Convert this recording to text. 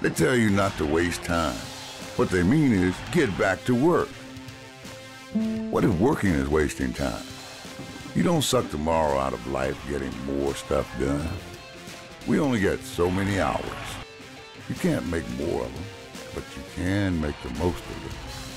They tell you not to waste time. What they mean is get back to work. What if working is wasting time? You don't suck tomorrow out of life getting more stuff done. We only get so many hours. You can't make more of them, but you can make the most of them.